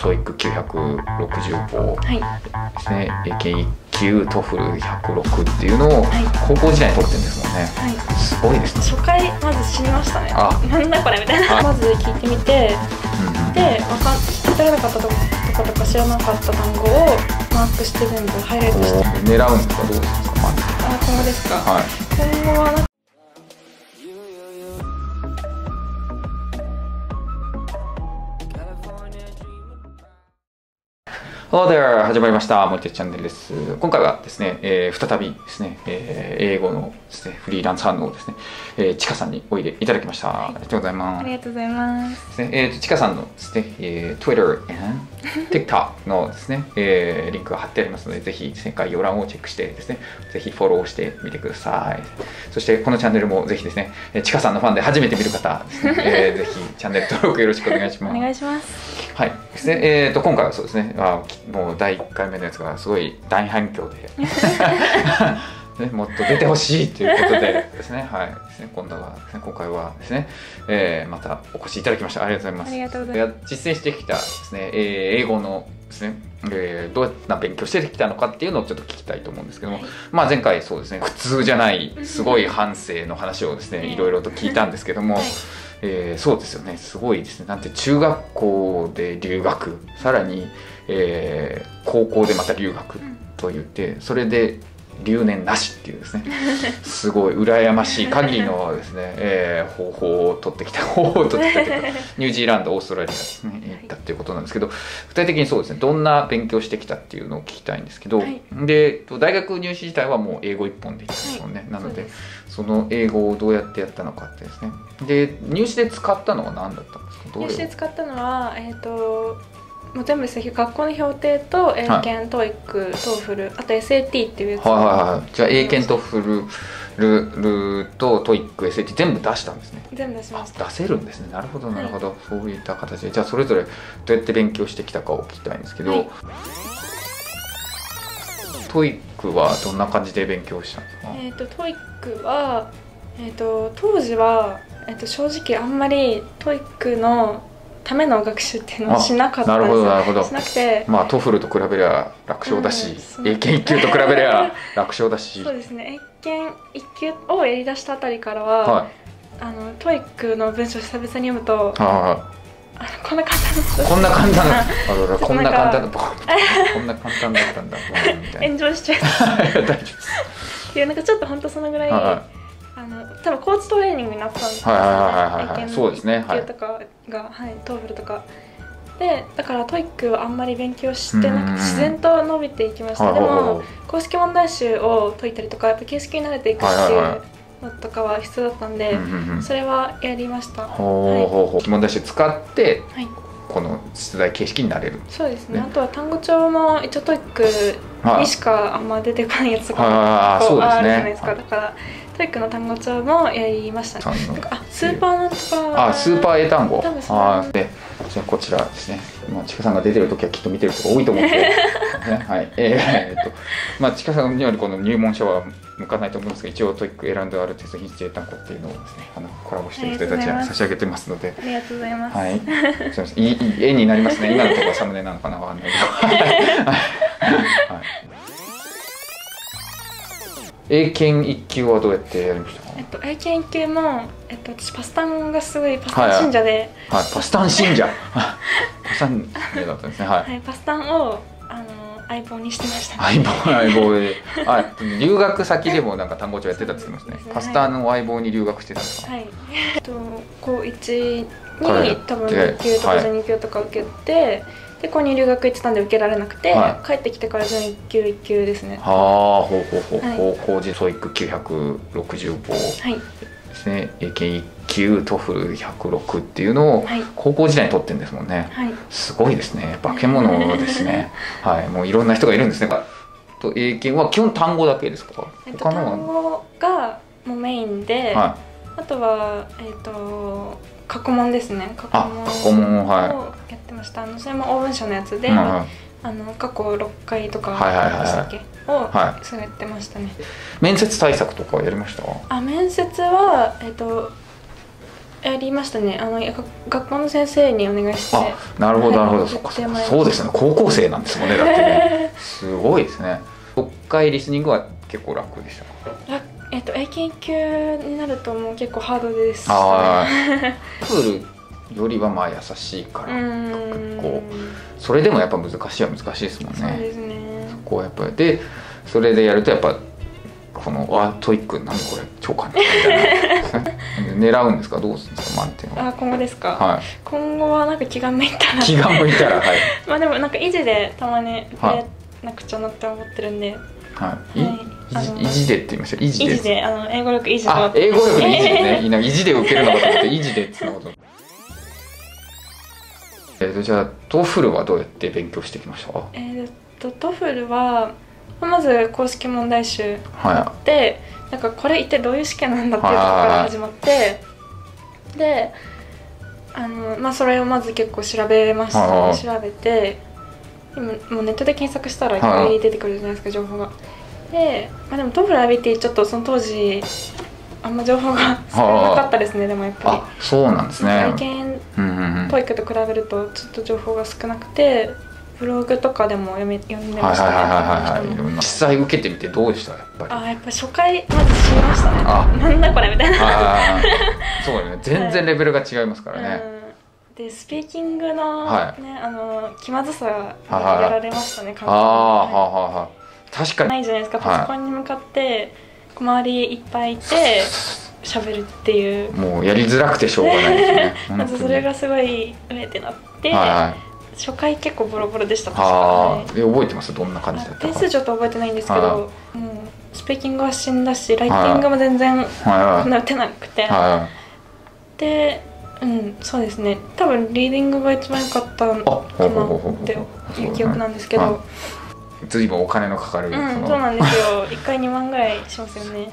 TOEIC965ですね、はい、英検1級 TOEFL106っていうのを高校時代に取ってるんですもんね、はい、すごいですね。初回まず知りましたね。あ。なんだこれみたいな。まず聞いてみて、うんうん、でわか聞き取れなかったとかとか知らなかった単語をマークして全部ハイライトして。狙うんですか？どうですか？まずあ今後ですか、はい、今後はなんか Hello there! 始まりました。森手チャンネルです。今回はですね、えー、再びですね、えー、英語のですね、フリーランス反応ですね、えー、ちかさんにおいでいただきました。はい、ありがとうございます。ありがとうございます。ですね、えっ、ー、と、ちかさんのですね、えー、Twitter and TikTok のですね、えー、リンクが貼ってありますので、ぜひですね、概要欄をチェックしてですね、ぜひフォローしてみてください。そして、このチャンネルもぜひですね、ちかさんのファンで初めて見る方ですね、えー、ぜひチャンネル登録よろしくお願いします。お願いします。はい。えっ、ー、と、今回はそうですね、あもう第1回目のやつがすごい大反響で。ね、もっと出てほしいということでですね、はい、ですね、今度は、ね、今回はですね、えー、またお越しいただきました。ありがとうございます。ありがとうございます。実践してきたですね、えー、英語のですね、えー、どうやって勉強してきたのかっていうのをちょっと聞きたいと思うんですけども、はい、まあ前回そうですね、普通じゃないすごい反省の話をですね、いろいろと聞いたんですけども、はいえー、そうですよね。すごいですね。なんて中学校で留学。さらに、えー、高校でまた留学と言ってそれで留年なしっていうですね。すごい羨ましい限りのですね、えー、方法を取ってきた。方法を取ってきたというかニュージーランドオーストラリアですね行ったっていうことなんですけど具体的にそうですねどんな勉強してきたっていうのを聞きたいんですけど、はい、で大学入試自体はもう英語一本で行ったんですもんね、はい、なのでその英語をどうやってやったのかってですね。で入試で使ったのは何だったんですか？入試で使ったのはえっ、ー、ともう全部です学校の評定と英検、 TOEIC、TOEFL あと SAT っていうやつはいはいはい。じゃあ英検トーフルルルとトイック SAT 全部出したんですね。全部出しました。出せるんですね。なるほどなるほど、はい、そういった形で。じゃあそれぞれどうやって勉強してきたかを聞きたいんですけど、はい、TOEIC はどんな感じで勉強したんですか？えっ、ー、と TOEIC はえっ、ー、と当時はえー、と正直あんまり TOEIC のための学習っていうのをしなかったなるほどなるほど。しなくて。まあ TOEFL と比べりゃ楽勝だし、うん、英検1級と比べりゃ 楽勝だし。そうですね。英検1級をやりだしたあたりからは、はい、あの TOEIC の文章久々に読むと、はい、あこんな簡単こんな簡単な あこんな簡単だ こんな簡単だったんだ。炎上しちゃう。大丈夫です。いやなんかちょっと本当そのぐらいあの多分コーチトレーニングになったんですよ、ね、はいはいはいはいそうですね。はい。とかが、はい、 TOEFLとか。でだから TOEICはあんまり勉強してなくて自然と伸びていきました、でも公式問題集を解いたりとかやっぱ形式に慣れていくっていうのとかは必要だったんで、それはやりました。ほうほうほう。問題集使って、はい、この出題形式になれる。そうですね、ね、あとは単語帳も一応 TOEICにしかあんま出てこないやつがあるじゃないですか、だから TOEICの単語帳もやりましたね。あスーパーなんとかあスーパー英単語。あでじゃあこちらですね。まあちかさんが出てる時はきっと見てる人が多いと思って、ね、はい。えー、っとまあちかさんにはこの入門書は向かないと思うんですが一応 TOEIC L&Rテスト頻出英単語っていうのをですねあのコラボしてる人たちに差し上げてますので。ありがとうございます。はい。すみません。いい絵になりますね。今のところはサムネなのかなわかんないけど。はい英検1級はどうやってやりましたか、えっと、英検1級も、えっと、私パスタンがすごいパスタン信者で、はい、はい、パスタン信者。パスタンだったんですね。はい、はい、パス単をあの相棒にしてました、ね、相棒相棒で。あ 留学先でもなんか単語帳やってたって言ってますね、ね、パス単を相棒に留学してたんですか？はい。えっと高1に多分2級とか2級とか受けて、はいでここに留学行ってたんで受けられなくて、はい、帰ってきてから準1級1級ですね。はあほうほうほう、はい、高校時 TOEIC965はいですね。英検1級 TOEFL106っていうのを高校時代に取ってるんですもんね、はい、すごいですね。化け物ですね。はい。もういろんな人がいるんですね。と英検は基本単語だけですか、えっと、単語がもうメインで、はい、あとはえっ、ー、と過去問ですね。過去問過去問はいましたあのそれもオーブン社のやつで、うん、あの過去6回とかでしたっけ、をそうやってましたね。面接対策とかやりました？あ面接はえっ、ー、とやりましたね。あの学校の先生にお願いしてあなるほどなるほど、はい、そそうですね。高校生なんですもんねだってね。すごいですね。国会リスニングは結構楽でしたか？えっと英検級になるともう結構ハードです、ね、ああプールよりはまあ優しいからこうそれでもやっぱ難しいは難しいですもんね。そうですね。そこはやっぱりでそれでやるとやっぱこのあ TOEIC 何これ超簡単みたいな。狙うんですか？どうするんですか満点はあ今後ですか、はい、今後はなんか気が向いたら。気が向いたらはい。まあでもなんか維持でたまに触れなくちゃなって思ってるんで。はい、はい。維持でって言いました維持で。維持であの英語力維持あ英語力維持でね。維持で受けるのかと思って維持でってなことえーとじゃあ TOEFLはどうやって勉強してきました？えーと TOEFLはまず公式問題集あって、はい、なんかこれ一体どういう試験なんだっていうところから始まって、であの、まあ、それをまず結構調べました、ね、調べて今もうネットで検索したらい。っぱい出てくるじゃないですか情報が。で、まあ、でも TOEFL iBT ちょっとその当時あんま情報が 少なかったですねでもやっぱり。そうなんですね。体験トイックと比べるとちょっと情報が少なくてブログとかでも読み読んでましたね。はいはいはいはい、実際受けてみてどうでした？やっぱり。あやっぱ初回まず知りましたね。あなんだこれみたいな。そうね全然レベルが違いますからね。でスピーキングの、はい、ねあの気まずさがやられましたね。ああははは確かにないじゃないですかパソコンに向かって、周りいっぱいいて。喋るっていう。もうやりづらくてしょうがないですね。まずそれがすごい上ってなって、はい初回結構ボロボロでした確かに、覚えてます？どんな感じだった点数ちょっと覚えてないんですけど、うん、スピーキングは死んだしライティングも全然 打てなくて、でうんそうですね。多分リーディングが一番良かったかなっていう記憶なんですけど。随分お金のかかる、うん、そうなんですよ。1回2万ぐらいしますよね。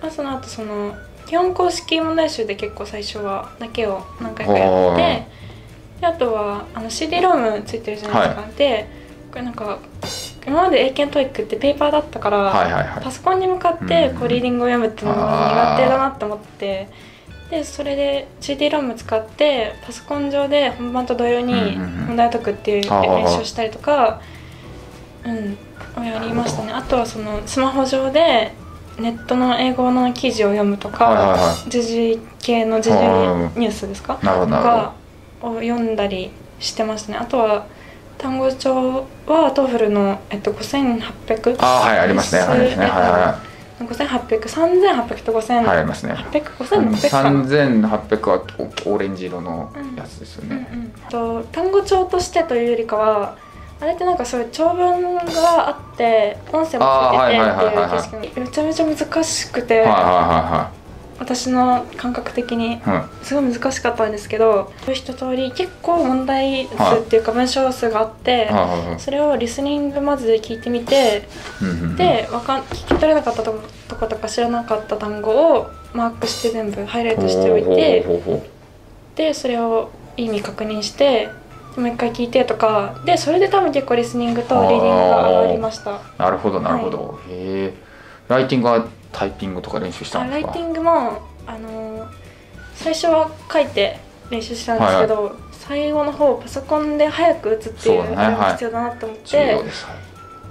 あその後その基本公式問題集で結構最初はだけを何回かやってであとはあの CD ロームついてるじゃないですか、はい、でこれなんか今まで英検 TOEICってペーパーだったから、はいはいはい、パソコンに向かってこうリーディングを読むっていうのが苦手だなって思ってでそれで CD ローム使ってパソコン上で本番と同様に問題を解くっていう練習をしたりとか、うん、をやりましたね。あとはそのスマホ上でネットの英語の記事を読むとか、時事系の時事ニュースですか？とかを読んだりしてますね。あとは単語帳は TOEFLの、えっと、5800あはいありますね。ありますね。はいはい5800、3800と5000、はい、ありますね。800、5600 3800はオレンジ色のやつですよね。うんうんうん、と単語帳としてというよりかは、あれってなんかそういう長文があって音声もついててっていう景色めちゃめちゃ難しくて、私の感覚的にすごい難しかったんですけど、うん、一通り結構問題数っていうか文章数があって、はい、それをリスニングまず聞いてみて、でわかん聞き取れなかったとことか知らなかった単語をマークして全部ハイライトしておいてでそれを意味確認してもう一回聞いてとかでそれで多分結構リスニングとリーディングが上がりました。なるほどなるほど、はい、へえライティングはタイピングとか練習したんですか？ライティングもあの最初は書いて練習したんですけど、はいはい、最後の方パソコンで早く打つっていうのが必要だなと思って、ねはい、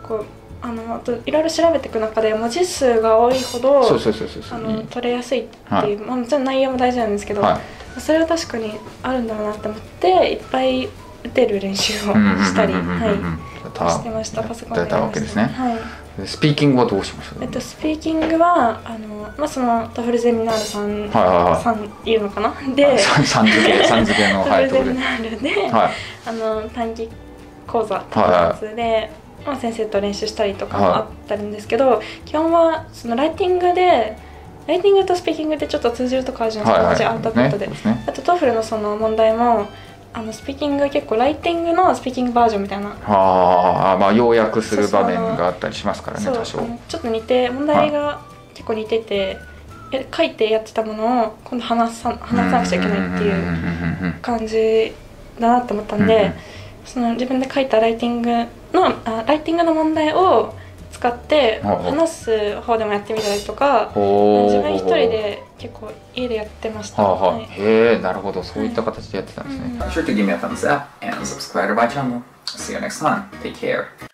こうあのあといろいろ調べていく中で文字数が多いほど取れやすいっていう、まあ、もちろん内容も大事なんですけど、はい、それは確かにあるんだなって思っていっぱい打てる練習をしたり、はい、してましたパソコンで。やったわけですね。はい。スピーキングはどうしました、えっと、スピーキングはあの、まあ、そのトフルゼミナールさん、はいはいはい、さんいうのかな？でさん付け さん付けのトフルゼミナールで、はい、あの短期講座単発で、はいはい、まあ、先生と練習したりとかもあったんですけど、はい、基本はそのライティングでライティングとスピーキングってちょっと通じるとこあるじゃないですか、はいはい、アウトプットで、ねね、あと TOEFLのその問題もあのスピーキング結構ライティングのスピーキングバージョンみたいな。ああまあ要約する場面があったりしますからね多少。ちょっと似て問題が結構似てて、え書いてやってたものを今度話さ話さなくちゃいけないっていう感じだなと思ったんで、その自分で書いたライティングのあライティングの問題を使って話す方でもやってみたりとか自分一人で結構家でやってました。はあはあ、はい、へえ、なるほど、そういった形でやってたんですね。Sure to give me a thumbs up and subscribe to my channel. See you next time. Take care.